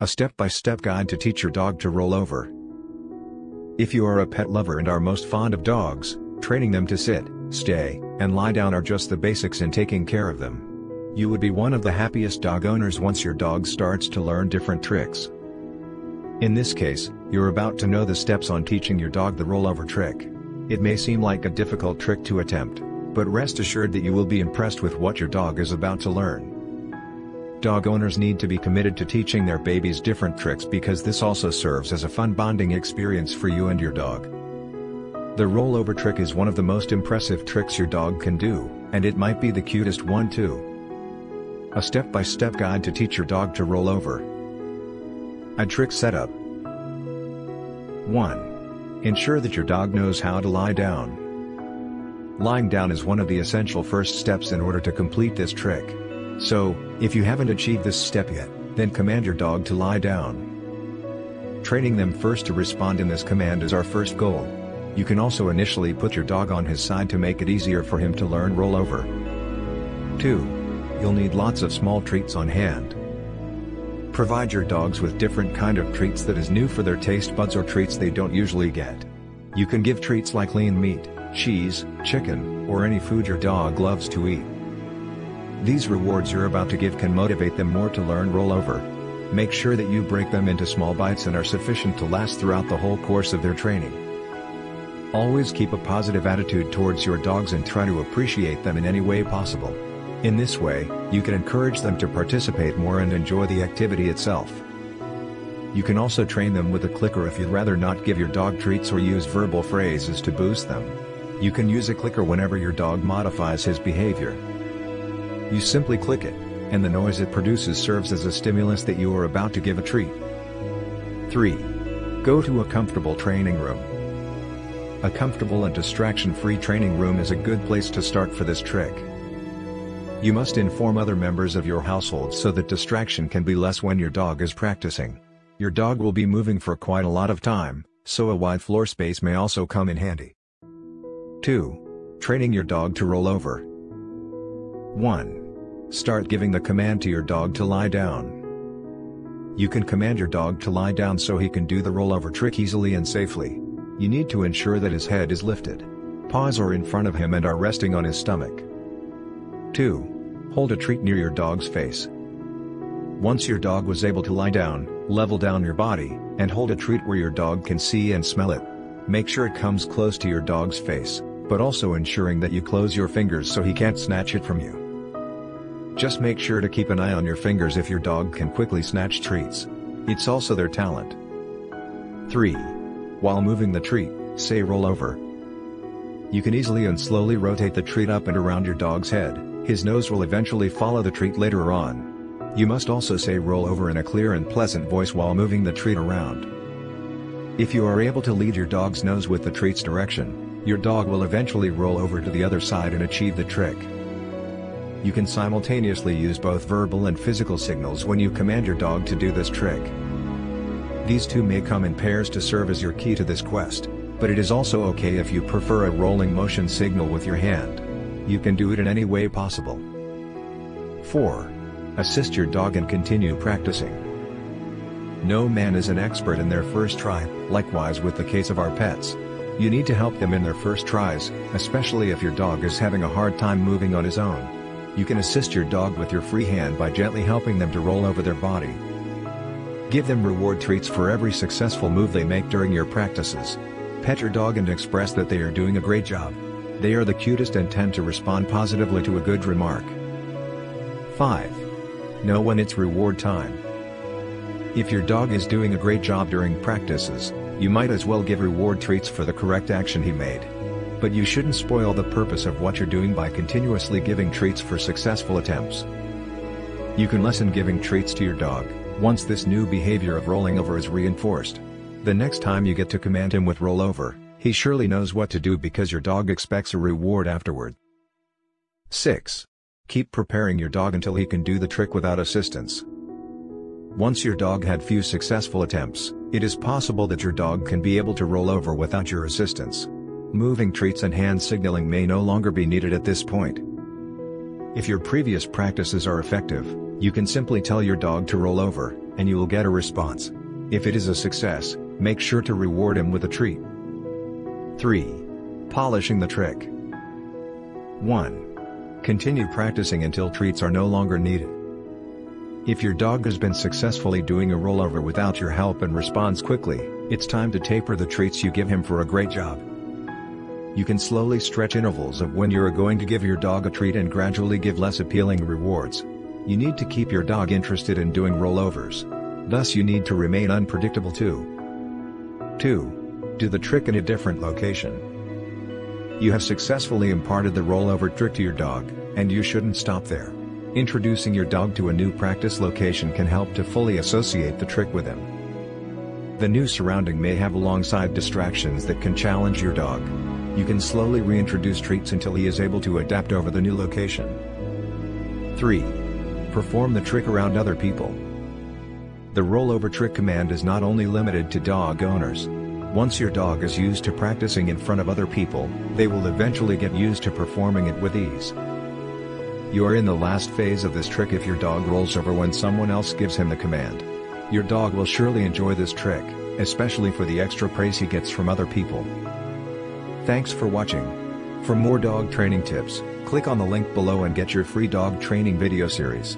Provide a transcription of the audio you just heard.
A step-by-step guide to teach your dog to roll over. If you are a pet lover and are most fond of dogs, training them to sit, stay, and lie down are just the basics in taking care of them. You would be one of the happiest dog owners once your dog starts to learn different tricks. In this case, you're about to know the steps on teaching your dog the rollover trick. It may seem like a difficult trick to attempt, but rest assured that you will be impressed with what your dog is about to learn. Dog owners need to be committed to teaching their babies different tricks because this also serves as a fun bonding experience for you and your dog. The rollover trick is one of the most impressive tricks your dog can do, and it might be the cutest one too. A step-by-step -step guide to teach your dog to roll over. A trick setup. 1. Ensure that your dog knows how to lie down. Lying down is one of the essential first steps in order to complete this trick. So, if you haven't achieved this step yet, then command your dog to lie down. Training them first to respond in this command is our first goal. You can also initially put your dog on his side to make it easier for him to learn roll over. 2. You'll need lots of small treats on hand. Provide your dogs with different kind of treats that is new for their taste buds or treats they don't usually get. You can give treats like lean meat, cheese, chicken, or any food your dog loves to eat. These rewards you're about to give can motivate them more to learn rollover. Make sure that you break them into small bites and are sufficient to last throughout the whole course of their training. Always keep a positive attitude towards your dogs and try to appreciate them in any way possible. In this way, you can encourage them to participate more and enjoy the activity itself. You can also train them with a clicker if you'd rather not give your dog treats or use verbal phrases to boost them. You can use a clicker whenever your dog modifies his behavior. You simply click it, and the noise it produces serves as a stimulus that you are about to give a treat. 3. Go to a comfortable training room. A comfortable and distraction-free training room is a good place to start for this trick. You must inform other members of your household so that distraction can be less when your dog is practicing. Your dog will be moving for quite a lot of time, so a wide floor space may also come in handy. 2. Training your dog to roll over. 1. Start giving the command to your dog to lie down. You can command your dog to lie down so he can do the rollover trick easily and safely. You need to ensure that his head is lifted. Paws are in front of him and are resting on his stomach. 2. Hold a treat near your dog's face. Once your dog was able to lie down, level down your body, and hold a treat where your dog can see and smell it. Make sure it comes close to your dog's face but also ensuring that you close your fingers so he can't snatch it from you. Just make sure to keep an eye on your fingers if your dog can quickly snatch treats. It's also their talent. 3. While moving the treat, say roll over. You can easily and slowly rotate the treat up and around your dog's head, his nose will eventually follow the treat later on. You must also say roll over in a clear and pleasant voice while moving the treat around. If you are able to lead your dog's nose with the treat's direction, your dog will eventually roll over to the other side and achieve the trick. You can simultaneously use both verbal and physical signals when you command your dog to do this trick. These two may come in pairs to serve as your key to this quest, but it is also okay if you prefer a rolling motion signal with your hand. You can do it in any way possible. 4. Assist your dog and continue practicing. No man is an expert in their first try, likewise with the case of our pets. You need to help them in their first tries, especially if your dog is having a hard time moving on his own. You can assist your dog with your free hand by gently helping them to roll over their body. Give them reward treats for every successful move they make during your practices. Pet your dog and express that they are doing a great job. They are the cutest and tend to respond positively to a good remark. 5. Know when it's reward time. If your dog is doing a great job during practices, you might as well give reward treats for the correct action he made. But you shouldn't spoil the purpose of what you're doing by continuously giving treats for successful attempts. You can lessen giving treats to your dog, once this new behavior of rolling over is reinforced. The next time you get to command him with roll over, he surely knows what to do because your dog expects a reward afterward. 6. Keep preparing your dog until he can do the trick without assistance. Once your dog had few successful attempts, it is possible that your dog can be able to roll over without your assistance. Moving treats and hand signaling may no longer be needed at this point. If your previous practices are effective, you can simply tell your dog to roll over, and you will get a response. If it is a success, make sure to reward him with a treat. 3. Polishing the trick. 1. Continue practicing until treats are no longer needed. If your dog has been successfully doing a rollover without your help and responds quickly, it's time to taper the treats you give him for a great job. You can slowly stretch intervals of when you're going to give your dog a treat and gradually give less appealing rewards. You need to keep your dog interested in doing rollovers. Thus you need to remain unpredictable too. 2. Do the trick in a different location. You have successfully imparted the rollover trick to your dog, and you shouldn't stop there. Introducing your dog to a new practice location can help to fully associate the trick with him. The new surrounding may have alongside distractions that can challenge your dog. You can slowly reintroduce treats until he is able to adapt over the new location. 3. Perform the trick around other people. The rollover trick command is not only limited to dog owners. Once your dog is used to practicing in front of other people, they will eventually get used to performing it with ease. You are in the last phase of this trick if your dog rolls over when someone else gives him the command. Your dog will surely enjoy this trick, especially for the extra praise he gets from other people. Thanks for watching. For more dog training tips, click on the link below and get your free dog training video series.